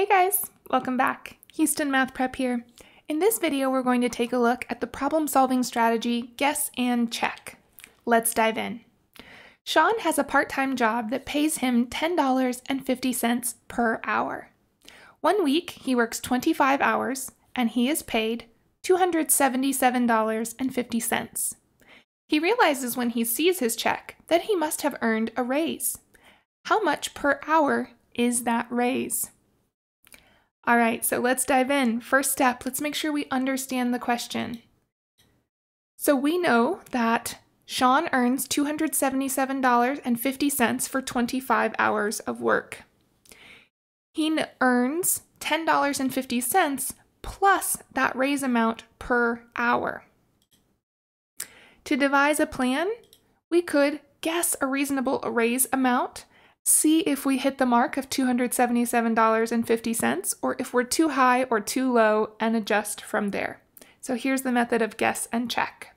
Hey guys, welcome back. Houston Math Prep here. In this video, we're going to take a look at the problem solving strategy guess and check. Let's dive in. Sean has a part-time job that pays him $10.50 per hour. One week, he works 25 hours and he is paid $277.50. He realizes when he sees his check that he must have earned a raise. How much per hour is that raise? All right, so let's dive in. First step, let's make sure we understand the question. So we know that Sean earns $277.50 for 25 hours of work. He earns $10.50 plus that raise amount per hour. To devise a plan, we could guess a reasonable raise amount see if we hit the mark of $277.50 or if we're too high or too low and adjust from there. So here's the method of guess and check.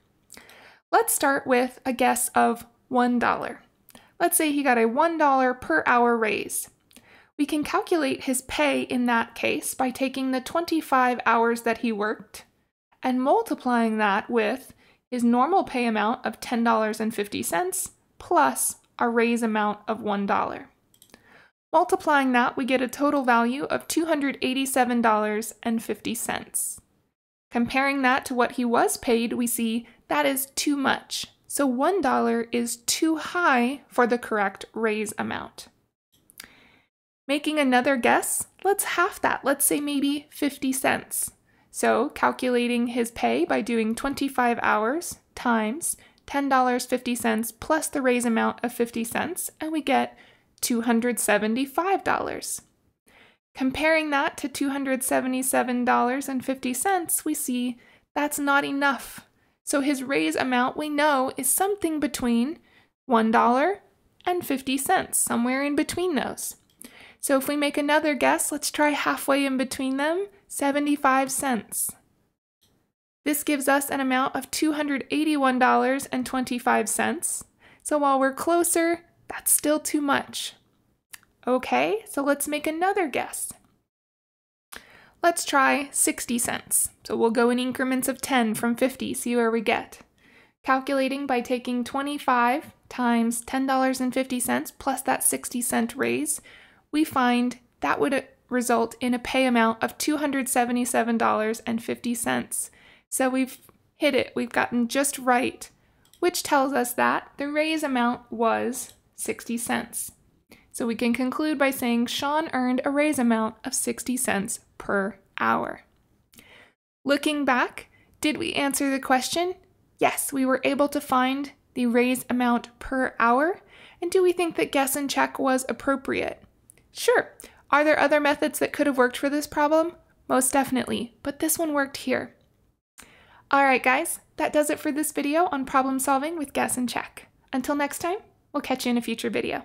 Let's start with a guess of $1. Let's say he got a $1 per hour raise. We can calculate his pay in that case by taking the 25 hours that he worked and multiplying that with his normal pay amount of $10.50 plus a raise amount of $1. Multiplying that, we get a total value of $287.50. Comparing that to what he was paid, we see that is too much. So $1 is too high for the correct raise amount. Making another guess, let's half that. Let's say maybe 50 cents. So calculating his pay by doing 25 hours times $10.50 plus the raise amount of 50 cents, and we get $275. Comparing that to $277.50, we see that's not enough. So his raise amount we know is something between $1 and 50 cents, somewhere in between those. So if we make another guess, let's try halfway in between them, 75 cents. This gives us an amount of $281.25. So while we're closer, that's still too much. Okay, so let's make another guess. Let's try 60 cents. So we'll go in increments of 10 from 50, see where we get. Calculating by taking 25 times $10.50 plus that 60 cent raise, we find that would result in a pay amount of $277.50. So we've hit it, we've gotten just right, which tells us that the raise amount was 60 cents. So we can conclude by saying Sean earned a raise amount of 60 cents per hour. Looking back, did we answer the question? Yes, we were able to find the raise amount per hour. And do we think that guess and check was appropriate? Sure. Are there other methods that could have worked for this problem? Most definitely, but this one worked here. Alright guys, that does it for this video on problem solving with guess and check. Until next time, we'll catch you in a future video.